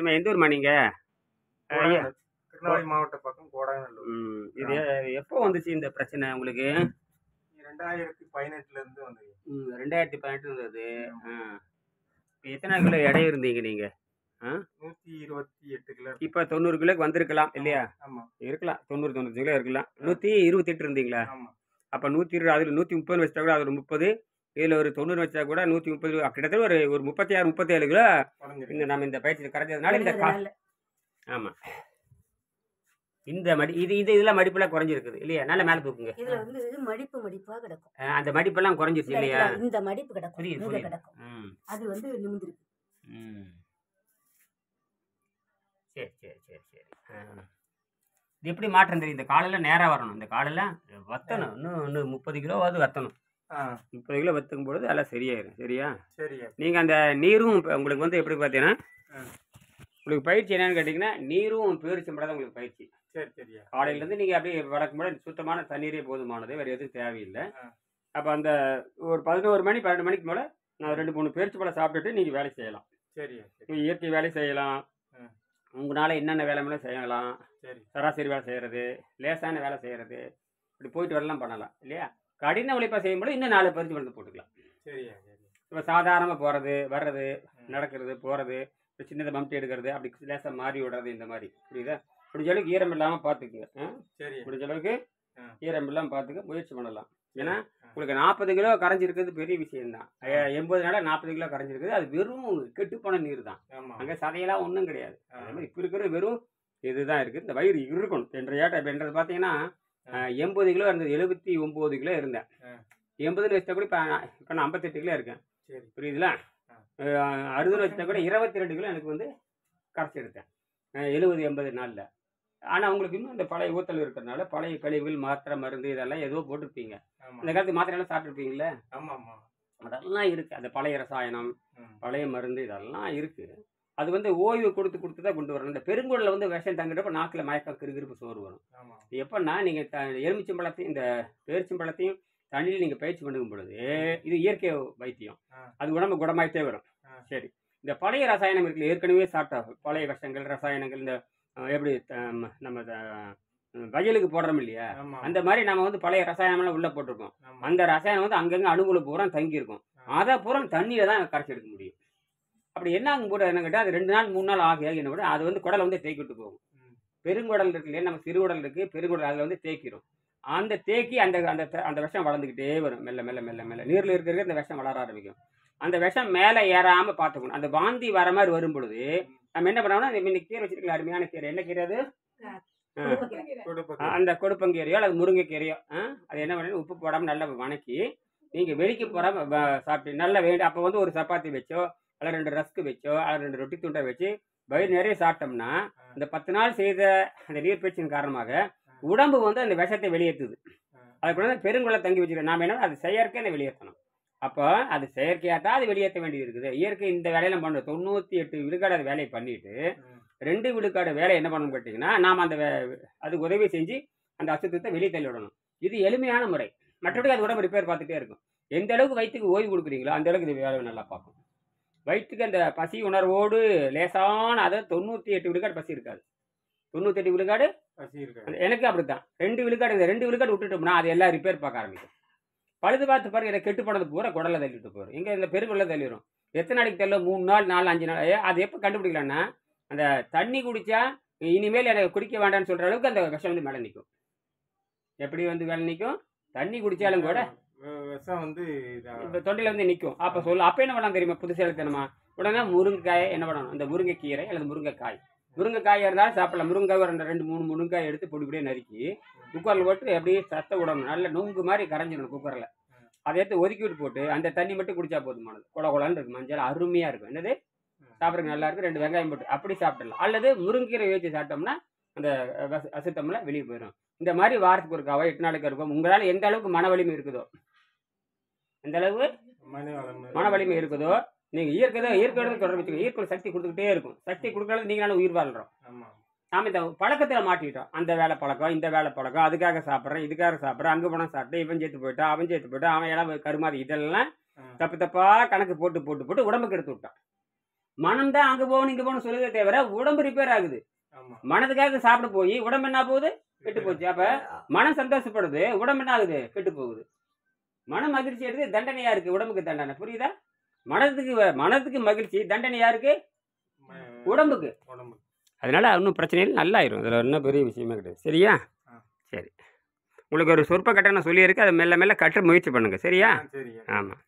நம்ம எந்த ஊர்மா நீங்க? கோடங்கநல்லூர். திருநெல்வேலி மாவட்ட பக்கம் கோடங்கநல்லூர் ம், இது எப்போ வந்துச்சு இந்த பிரச்சனை உங்களுக்கு? ரெண்டாயிரத்தி பதினெட்டுல இருந்து வந்தது. ம், ரெண்டாயிரத்தி பதினெட்டு இருந்தது ஆ. இப்ப எத்தனை கிலோ எடை இருந்தீங்க நீங்க? நூத்தி இருபத்தி எட்டு கிலோ. இப்போ தொண்ணூறு கிலோக்கு வந்திருக்கலாம் இல்லையா? ஆமா இருக்கலாம். தொண்ணூறு தொண்ணூறு கிலோ இருக்கலாம். நூற்றி இருபத்தெட்டு இருந்தீங்களா? ஆமா. அப்போ நூற்றி இருபது அதில் நூற்றி முப்பது வச்சா கூட அதில் முப்பது இதில் ஒரு தொண்ணூறு வச்சா கூட நூற்றி முப்பது கிட்டத்தட்ட ஒரு ஒரு முப்பத்தி ஆறு முப்பத்தேழு கிலோ குறைஞ்சிருக்கு. இந்த நம்ம இந்த பயிற்சியில் கரைஞ்சதுனால இந்த கா ஆமாம் இந்த மடி இது இது இதெல்லாம் மடிப்பெல்லாம் குறைஞ்சிருக்குது. இல்லையா? நல்ல மேலே தூக்குங்க. இதுல வந்து மடிப்பு மடிப்பா கிடக்கும். அந்த மடிப்பெல்லாம் குறைஞ்சிருச்சு இல்லையா? இந்த மடிப்பு கிடக்கும். புரியுது. கிடக்கும். ம். அது வந்து நிமிந்திருக்கு சரி சரி சரி சரி. ஆ. இது எப்படி மாற்றம் தெரியும் இந்த காலையில் நேராக வரணும். இந்த காலையில் வத்தணும். இன்னும் இன்னும் முப்பது கிலோவாவது வத்தணும். முப்பது கிலோ வத்துக்கும் பொழுது அதெல்லாம் சரியாயிரும். சரியா? சரியா? நீங்கள் அந்த நீரும் இப்ப உங்களுக்கு வந்து எப்படி பார்த்தீங்கன்னா. உங்களுக்கு பயிற்சி என்னன்னு கேட்டிங்கன்னா நீரும் பேரிச்சம்பழம் தான் உங்களுக்கு பயிற்சி. சரி சரியா. காலையிலேருந்து நீங்கள் அப்படியே வழக்கம் போல சுத்தமான தண்ணீரே போதுமானது வேறு எதுவும் தேவையில்லை. அப்போ அந்த ஒரு பதினோரு மணி பன்னெண்டு மணிக்கு மேலே நான் ரெண்டு மூணு பேரிச்சம்பழம் சாப்பிட்டுட்டு நீங்கள் வேலை செய்யலாம். சரியா சரி. இயற்கை வேலை செய்யலாம். உங்களால் என்னென்ன வேலை மேலே செய்யலாம். சரி. சராசரி வேலை செய்கிறது லேசான வேலை செய்கிறது இப்படி போயிட்டு வரலாம் பண்ணலாம் இல்லையா? கடின உழைப்பாக செய்யும்போது இன்னும் நாலு பறிச்சு வந்து போட்டுக்கலாம். சரியா சரி இப்போ சாதாரணமாக போகிறது வர்றது நடக்கிறது போகிறது இப்போ சின்னதை மம்டி எடுக்கிறது அப்படி லேசாக மாறி விடுறது இந்த மாதிரி. புரியுதா? முடிஞ்ச அளவுக்கு ஈரம் இல்லாமல் பார்த்துக்குங்க ஆ? சரியா. முடிஞ்ச அளவுக்கு. ஈரம் இல்லாமல் பார்த்துக்க முயற்சி பண்ணலாம். ஏன்னா. உங்களுக்கு நாற்பது கிலோ கரைஞ்சிருக்கிறது பெரிய விஷயம்தான். எண்பது நாள் நாற்பது கிலோ கரைஞ்சிருக்குது அது வெறும் கெட்டுப்போன நீர் தான். அங்கே சதையெல்லாம் ஒன்றும் கிடையாது. அதே மாதிரி இப்போ இருக்கிறது வெறும் இதுதான் இருக்குது இந்த வயிறு இருக்கணும். என்ற ஏட்ட என்றது பார்த்தீங்கன்னா எண்பது கிலோ இருந்தது. எழுபத்தி ஒம்பது கிலோ இருந்தேன். எண்பதுன்னு வச்சா கூட இப்போ இப்போ நான் ஐம்பத்தெட்டு கிலோ இருக்கேன். சரி. புரியுதுல. அறுபதுன்னு வச்சா கூட இருபத்தி ரெண்டு கிலோ எனக்கு வந்து கரைச்சி எடுத்தேன். எழுபது எண்பது நாளில். ஆனால் உங்களுக்கு இன்னும் இந்த பழைய ஊத்தல் இருக்கிறதுனால பழைய கழிவுகள் மாத்திரை மருந்து இதெல்லாம் ஏதோ போட்டிருப்பீங்க. இந்த காலத்து மாத்திரையெல்லாம் சாப்பிட்ருப்பீங்களே ஆமா ஆமா அதெல்லாம் இருக்குது அந்த பழைய ரசாயனம். பழைய மருந்து இதெல்லாம் இருக்கு. அது வந்து ஓய்வு கொடுத்து கொடுத்து தான் கொண்டு வரணும். இந்த பெருங்குடலில் வந்து விஷம் தங்குறப்ப நாக்கில் மயக்கம் கிருகிருப்பு சோறு வரும். இது எப்படின்னா நீங்கள் த எலுமிச்சம்பழத்தையும் இந்த பேரிச்சம்பழத்தையும் தண்ணியில் நீங்கள் பயிற்சி பண்ணும் பொழுது இது இயற்கை வைத்தியம். அது உடம்பு குணமாயிட்டே வரும். சரி. இந்த பழைய ரசாயனம் இருக்குல்ல ஏற்கனவே சாப்பிட்டா பழைய விஷங்கள் ரசாயனங்கள் இந்த எப்படி நம்ம வயலுக்கு போடுறோம் இல்லையா? அந்த மாதிரி நம்ம வந்து பழைய ரசாயனம்லாம் உள்ளே போட்டிருக்கோம். அந்த ரசாயனம் வந்து அங்கங்கே அணுகுல பூரா தங்கி இருக்கும் ஆ. அதை பூரா தண்ணியில தான் கரைச்சி எடுக்க முடியும். அப்படி என்ன ஆகும் கூட என்ன கேட்டால் அது ரெண்டு நாள் மூணு நாள் ஆகி ஆகி என்ன கூட அது வந்து குடலை வந்து தேக்கி விட்டு போகும். பெருங்குடல் இருக்கு இல்லையா? நம்ம சிறுகுடல் இருக்கு பெருங்குடல் அதில் வந்து தேக்கிடும் அந்த தேக்கி அந்த அந்த அந்த விஷம் வளர்ந்துக்கிட்டே வரும். மெல்ல மெல்ல மெல்ல மெல்ல. நீரில் இருக்கிறது அந்த விஷம் வளர ஆரம்பிக்கும். அந்த விஷம் மேலே ஏறாமல் பார்த்துக்கணும். அந்த வாந்தி வர மாதிரி வரும் பொழுது நம்ம என்ன பண்ணோம்னா இந்த இன்னைக்கு கீரை வச்சிருக்கல அருமையான கீரை. என்ன கீரை அது? அந்த கொடுப்பங்கீரையோ அல்லது முருங்கைக்கீரையோ அது என்ன பண்ணணும்? உப்பு போடாமல் நல்லா வணக்கி நீங்கள் வெளிக்கு போகாம சாப்பிட்டு நல்லா வேண்டி அப்போ வந்து ஒரு சப்பாத்தி வச்சோ அல்ல ரெண்டு ரஸ்க்கு வச்சோ அல்லது ரெண்டு ரொட்டி துண்டை வச்சு வயிறு நிறைய சாப்பிட்டோம்னா இந்த பத்து நாள் செய்த அந்த நீர்ப்பயிற்சியின் காரணமாக உடம்பு வந்து அந்த விஷத்தை வெளியேற்றுது அதுக்கு வந்து பெருங்குள்ள தங்கி வச்சுருக்கோம் நாம் என்ன அது செயற்கை அதை வெளியேற்றணும் அப்போ அது செயற்கையாக தான் அது வெளியேற்ற வேண்டியது இருக்குது. இயற்கை இந்த வேலையை நம்ம பண்ணுறோம் தொண்ணூற்றி எட்டு விழுக்காடு அது வேலையை பண்ணிட்டு ரெண்டு விழுக்காடு வேலை என்ன பண்ணணும் கேட்டிங்கன்னா நாம் அந்த அதுக்கு உதவி செஞ்சு அந்த அசுத்தத்தை வெளியே தள்ளி விடணும். இது எளிமையான முறை. மற்றபடி அது உடம்பு ரிப்பேர் பார்த்துட்டே இருக்கும். எந்த அளவுக்கு வயிற்றுக்கு ஓய்வு கொடுக்குறீங்களோ அந்த அளவுக்கு இது வேலை நல்லா பார்க்கும். வயிற்றுக்கு அந்த பசி உணர்வோடு லேசான அதை தொண்ணூற்றி எட்டு விழுக்காடு பசி இருக்காது. தொண்ணூற்றி எட்டு விழுக்காடு பசி இருக்கு அந்த- எனக்கு அப்படித்தான். ரெண்டு விழுக்காடு இந்த ரெண்டு விழுக்காடு விட்டுட்டோம்னா அது எல்லாம் ரிப்பேர் பார்க்க ஆரம்பிக்கும். பழுது பார்த்து பாருங்க இதை கெட்டு போனது பூரா குடலை தள்ளிட்டு போயிடும் இங்கே இந்த பெருங்குள்ள தள்ளிடும் எத்தனை நாளைக்கு தள்ள மூணு நாள் நாலு அஞ்சு நாள். ஏ, அது எப்போ கண்டுபிடிக்கலாம்னா அந்த தண்ணி குடிச்சா இனிமேல் எனக்கு குடிக்க வேண்டாம்னு சொல்கிற அளவுக்கு அந்த விஷம் வந்து மேலே நிற்கும் எப்படி வந்து மேலே நிற்கும் தண்ணி குடித்தாலும் கூட விஷம் வந்து இந்த இப்போ தொண்டையில் வந்து நிற்கும் அப்போ சொல்லு அப்போ என்ன பண்ணலாம் தெரியுமா? புதுசேலத்தனமா உடனே முருங்கைக்காயை என்ன பண்ணணும்? இந்த முருங்கைக்கீரை அல்லது முருங்கைக்காய். முருங்கைக்காய் இருந்தாலும் சாப்பிடலாம். முருங்கைக்காய் ரெண்டு ரெண்டு மூணு முருங்கைக்காய் எடுத்து பொடி பொடியாக நறுக்கி குக்கரில் போட்டு அப்படியே சத்த விடணும் நல்ல நுங்கு மாதிரி கரைஞ்சிடணும் குக்கரில். அதை எடுத்து ஒதுக்கி விட்டு போட்டு அந்த தண்ணி மட்டும் குடிச்சா போதுமானது. குள குளன்னு இருக்கு மஞ்சள் அருமையாக இருக்கும். என்னது? சாப்பிட்றதுக்கு நல்லா இருக்கு ரெண்டு வெங்காயம் போட்டு அப்படி சாப்பிடலாம். அல்லது முருங்கீரை வச்சு சாப்பிட்டோம்னா அந்த அசுத்தம்லாம் வெளியே போயிடும். இந்த மாதிரி வாரத்துக்கு ஒருக்காவோ எட்டு நாளைக்கு இருக்கும் உங்களால் எந்த அளவுக்கு மன வலிமை இருக்குதோ எந்த அளவு? மன வலிமை இருக்குதோ நீங்கள் இயற்கை தான் இயற்கையோட தொடர்பு வச்சுக்கோங்க. இயற்கை சக்தி கொடுத்துக்கிட்டே இருக்கும். சக்தி கொடுக்கறது நீங்கள் உயிர் வாழ்கிறோம் ஆமா. நாம இந்த பழக்கத்தில் மாட்டிட்டோம் அந்த வேலை பழக்கம் இந்த வேலை பழக்கம் அதுக்காக சாப்பிட்றேன் இதுக்காக சாப்பிட்றேன் அங்கே போனால் சாப்பிட்டு இவன் சேர்த்து போயிட்டான் அவன் சேர்த்து போயிட்டான் அவன் இடம் கருமாதி இதெல்லாம். தப்பு தப்பா கணக்கு போட்டு போட்டு போட்டு உடம்புக்கு எடுத்து விட்டான். மனம் தான் அங்கே போகணும் இங்கே போகணும் சொல்லுதே தவிர உடம்பு ரிப்பேர் ஆகுது. மனதுக்காக சாப்பிட போய் உடம்பு என்ன போகுது கெட்டு போச்சு. அப்ப மனம் சந்தோஷப்படுது உடம்பு என்ன ஆகுது? கெட்டு போகுது. மனம் மகிழ்ச்சி எடுத்து தண்டனையா இருக்கு உடம்புக்கு தண்டனை. புரியுதா? மனதுக்கு மனதுக்கு மகிழ்ச்சி தண்டனையா இருக்கு? ம- உடம்புக்கு. உடம்பு அதனால ஒன்றும் பிரச்சனை இல்லை நல்லாயிரும். அதில் ஒன்றும் பெரிய விஷயமே கிடையாது. சரியா. சரி. உங்களுக்கு ஒரு சொற்ப கட்டணம் சொல்லியிருக்கு அதை மெல்ல மெல்ல கட்ட முயற்சி பண்ணுங்க. சரியா? ஆமாம்